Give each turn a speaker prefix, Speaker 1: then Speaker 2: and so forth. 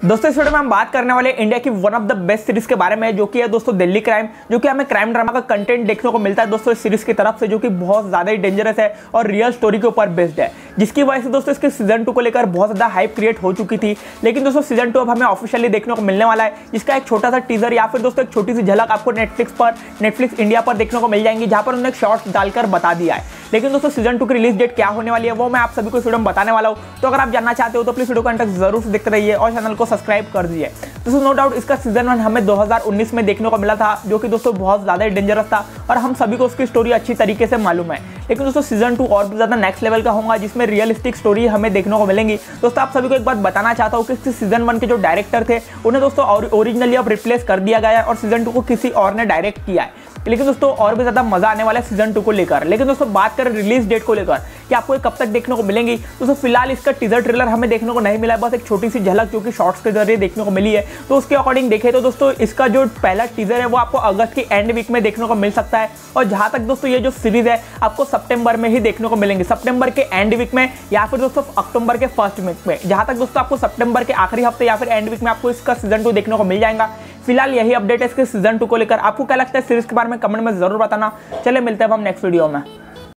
Speaker 1: दोस्तों, इस वीडियो में हम बात करने वाले इंडिया की one of the best series के बारे में, जो कि है दोस्तों दिल्ली क्राइम जो कि हमें क्राइम ड्रामा का कंटेंट देखने को मिलता है दोस्तों इस सीरीज़ की तरफ़ से, जो कि बहुत ज़्यादा ही डेंजरस है और रियल स्टोरी के ऊपर बेस्ड है। जिसकी वजह से दोस्तों इसके सीज़न टू को लेकर बहुत ज़्यादा हाइप क्रिएट हो चुकी थी। लेकिन दोस्तों सीज़न टू अब हमें ऑफिशियली देखने को मिलने वाला है। जिसका एक छोटा सा टीजर या फिर दोस्तों एक छोटी सी झलक आपको नेटफ्लिक्स पर नेटफ्लिक्स इंडिया पर देखने को मिल जाएँगी, जहाँ पर उन्होंने शॉर्ट्स डालकर बता दिया है। लेकिन दोस्तों सीज़न टू की रिलीज़ डेट क्या होने वाली है, वो मैं आप सभी को स्टूडियो में बताने वाला हूँ। तो अगर आप जानना चाहते हो तो प्लीज़ वीडियो कॉन्टेक्ट ज़रूर से देखते रहिए और चैनल को सब्सक्राइब कर दीजिए। दोस्तों नो डाउट इसका सीज़न वन हमें 2019 में देखने को मिला था, जो कि दोस्तों बहुत ज़्यादा डेंजरस था और हम सभी को उसकी स्टोरी अच्छी तरीके से मालूम है। लेकिन दोस्तों सीज़न टू और भी ज़्यादा नेक्स्ट लेवल का होगा जिसमें रियलिस्टिक स्टोरी हमें देखने को मिलेंगी। दोस्तों, आप सभी को एक बात बताना चाहता हूँ कि सीज़न वन के जो डायरेक्टर थे, उन्हें दोस्तों ओरिजिनली अब रिप्लेस कर दिया गया है और सीज़न टू को किसी और ने डायरेक्ट किया है। लेकिन दोस्तों, और भी ज़्यादा मज़ा आने वाला है सीज़न टू को लेकर। लेकिन दोस्तों, बात करें रिलीज़ डेट को लेकर कि आपको कब तक देखने को मिलेंगी। दोस्तों फ़िलहाल इसका टीजर ट्रेलर हमें देखने को नहीं मिला है, बस एक छोटी सी झलक जो कि शॉर्ट्स के ज़रिए देखने को मिली है। तो उसके अकॉर्डिंग देखें तो दोस्तों, इसका जो पहला टीजर है, वो आपको अगस्त की एंड वीक में देखने को मिल सकता है। और जहाँ तक दोस्तों ये जो सीरीज़ है, आपको सितंबर में ही देखने को मिलेंगे। सितंबर के एंड वीक में या फिर दोस्तों अक्टूबर के फ़र्स्ट वीक में। जहाँ तक दोस्तों आपको सितंबर के आखिरी हफ़्ते या फिर एंड वीक में आपको इसका सीज़न टू देखने को मिल जाएगा। फ़िलहाल यही अपडेट है इसके सीज़न टू को लेकर। आपको क्या लगता है सीरीज़ के बारे में कमेंट में ज़रूर बताना। चले मिलते हैं हम नेक्स्ट वीडियो में।